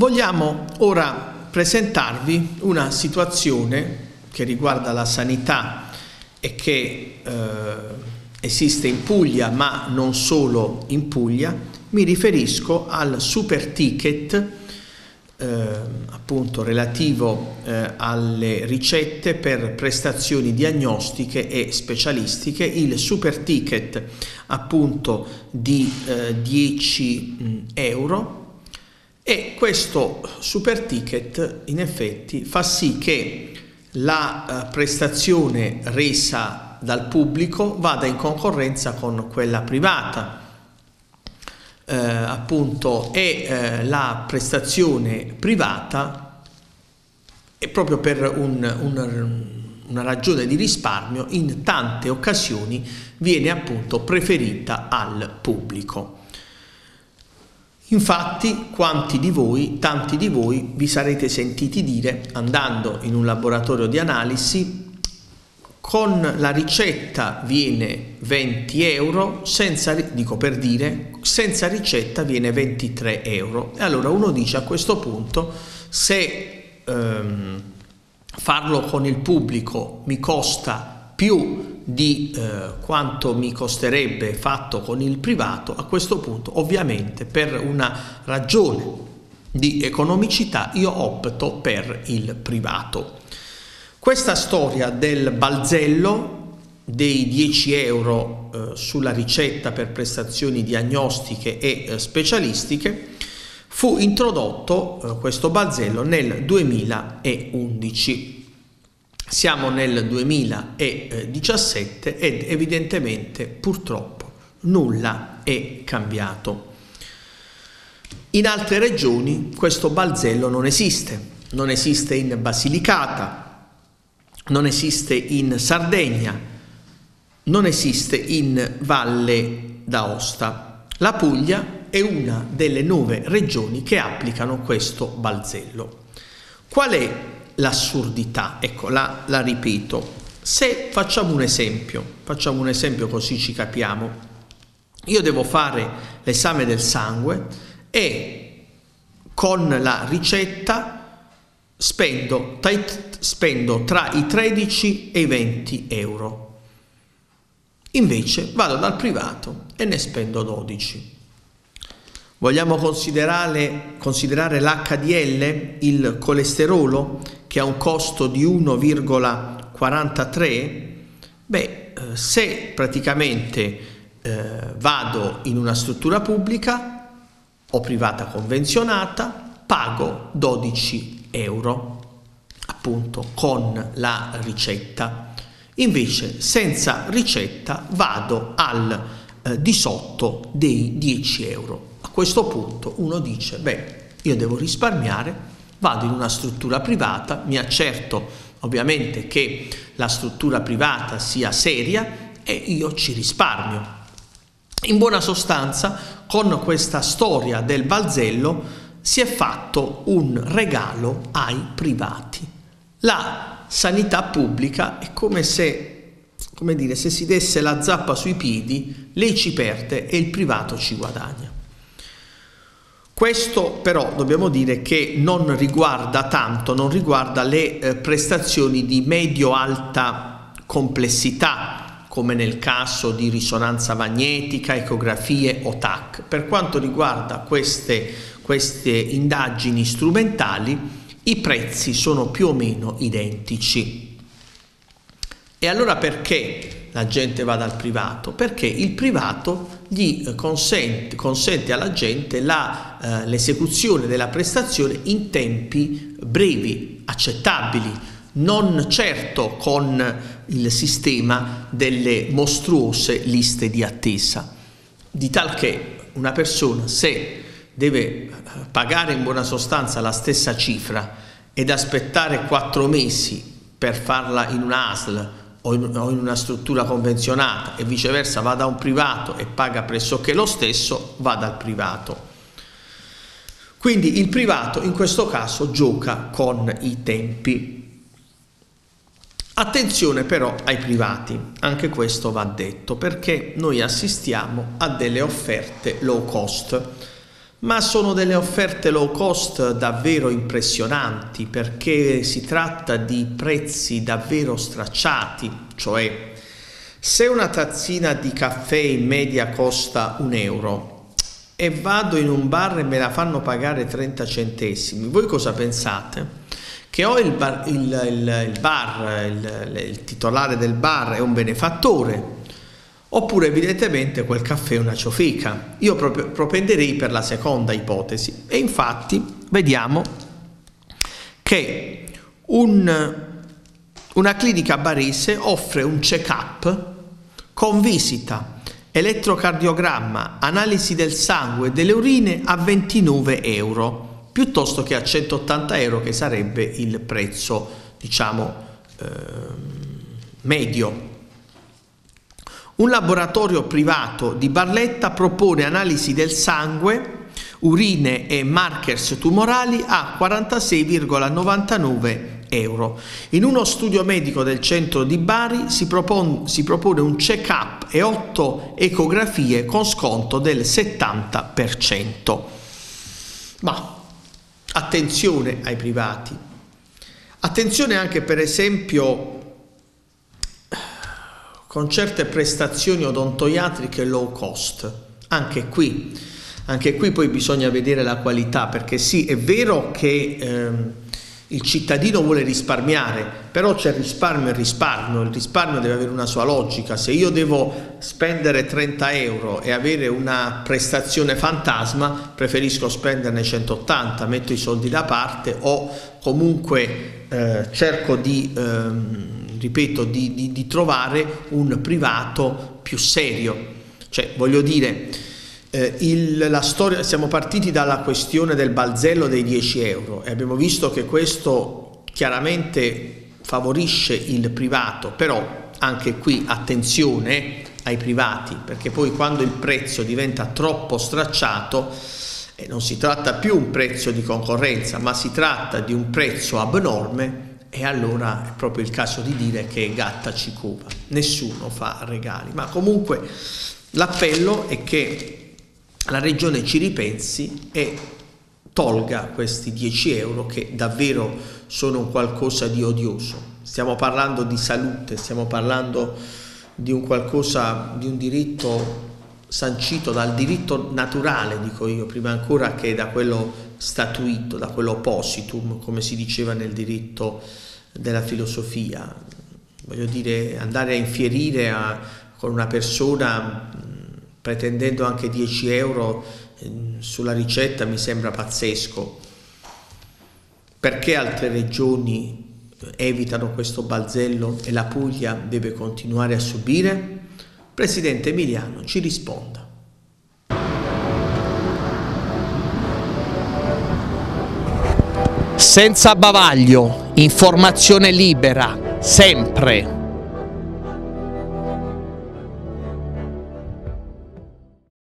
Vogliamo ora presentarvi una situazione che riguarda la sanità e che eh, esiste in Puglia, ma non solo in Puglia. Mi riferisco al super ticket eh, appunto relativo eh, alle ricette per prestazioni diagnostiche e specialistiche, il super ticket appunto di eh, 10 mh, euro e questo super ticket in effetti fa sì che la eh, prestazione resa dal pubblico vada in concorrenza con quella privata eh, appunto è eh, la prestazione privata e proprio per un, un, una ragione di risparmio in tante occasioni viene appunto preferita al pubblico. Infatti, quanti di voi, tanti di voi, vi sarete sentiti dire, andando in un laboratorio di analisi, con la ricetta viene 20 euro, senza, dico per dire, senza ricetta viene 23 euro. E allora uno dice a questo punto, se ehm, farlo con il pubblico mi costa più di eh, quanto mi costerebbe fatto con il privato, a questo punto ovviamente per una ragione di economicità io opto per il privato. Questa storia del balzello dei 10 euro eh, sulla ricetta per prestazioni diagnostiche e eh, specialistiche fu introdotto eh, questo balzello nel 2011. Siamo nel 2017 ed evidentemente purtroppo nulla è cambiato. In altre regioni questo balzello non esiste, non esiste in Basilicata, non esiste in Sardegna, non esiste in Valle d'Aosta. La Puglia è una delle nove regioni che applicano questo balzello. Qual è l'assurdità? Ecco, la, la ripeto. Se facciamo un esempio, facciamo un esempio così ci capiamo, io devo fare l'esame del sangue e con la ricetta spendo, spendo tra i 13 e i 20 euro. Invece vado dal privato e ne spendo 12. Vogliamo considerare, considerare l'HDL, il colesterolo, che ha un costo di 1,43? Beh, eh, se praticamente eh, vado in una struttura pubblica o privata convenzionata, pago 12 euro appunto con la ricetta invece senza ricetta vado al eh, di sotto dei 10 euro a questo punto uno dice beh io devo risparmiare vado in una struttura privata mi accerto ovviamente che la struttura privata sia seria e io ci risparmio in buona sostanza con questa storia del balzello si è fatto un regalo ai privati. La sanità pubblica è come se, come dire, se si desse la zappa sui piedi, lei ci perde e il privato ci guadagna. Questo però dobbiamo dire che non riguarda tanto, non riguarda le eh, prestazioni di medio-alta complessità, come nel caso di risonanza magnetica, ecografie o TAC. Per quanto riguarda queste queste indagini strumentali, i prezzi sono più o meno identici. E allora perché la gente va dal privato? Perché il privato gli consente, consente alla gente eh, l'esecuzione della prestazione in tempi brevi, accettabili, non certo con il sistema delle mostruose liste di attesa, di tal che una persona se deve eh, pagare in buona sostanza la stessa cifra ed aspettare quattro mesi per farla in un ASL o in, una struttura convenzionata e viceversa va da un privato e paga pressoché lo stesso, va dal privato. Quindi il privato in questo caso gioca con i tempi. Attenzione però ai privati, anche questo va detto, perché noi assistiamo a delle offerte low cost ma sono delle offerte low cost davvero impressionanti perché si tratta di prezzi davvero stracciati, cioè se una tazzina di caffè in media costa un euro e vado in un bar e me la fanno pagare 30 centesimi, voi cosa pensate? Che o il bar, il, il, il, bar, il, titolare del bar è un benefattore oppure evidentemente quel caffè è una ciofeca. Io propenderei per la seconda ipotesi e infatti vediamo che un, una clinica barese offre un check-up con visita, elettrocardiogramma, analisi del sangue e delle urine a 29 euro, piuttosto che a 180 euro che sarebbe il prezzo, diciamo, eh, medio un laboratorio privato di Barletta propone analisi del sangue, urine e markers tumorali a 46,99 euro. In uno studio medico del centro di Bari si, propone, si propone un check-up e 8 ecografie con sconto del 70%. Ma attenzione ai privati. Attenzione anche per esempio con certe prestazioni odontoiatriche low cost. Anche qui, anche qui poi bisogna vedere la qualità, perché sì, è vero che ehm, il cittadino vuole risparmiare, però c'è risparmio e risparmio, il risparmio deve avere una sua logica, se io devo spendere 30 euro e avere una prestazione fantasma, preferisco spenderne 180, metto i soldi da parte o comunque eh, cerco di... Ehm, ripeto, di, di, di trovare un privato più serio. Cioè, voglio dire, eh, il, storia, siamo partiti dalla questione del balzello dei 10 euro e abbiamo visto che questo chiaramente favorisce il privato, però anche qui attenzione ai privati, perché poi quando il prezzo diventa troppo stracciato eh, non si tratta più un prezzo di concorrenza, ma si tratta di un prezzo abnorme e allora è proprio il caso di dire che gatta ci cova, nessuno fa regali, ma comunque l'appello è che la regione ci ripensi e tolga questi 10 euro che davvero sono qualcosa di odioso. Stiamo parlando di salute, stiamo parlando di un qualcosa, di un diritto sancito dal diritto naturale, dico io, prima ancora che da quello statuito, da quello oppositum, come si diceva nel diritto della filosofia. Voglio dire, andare a infierire a, con una persona pretendendo anche 10 euro sulla ricetta mi sembra pazzesco. Perché altre regioni evitano questo balzello e la Puglia deve continuare a subire? Presidente Emiliano ci risponda. Senza bavaglio, informazione libera, sempre.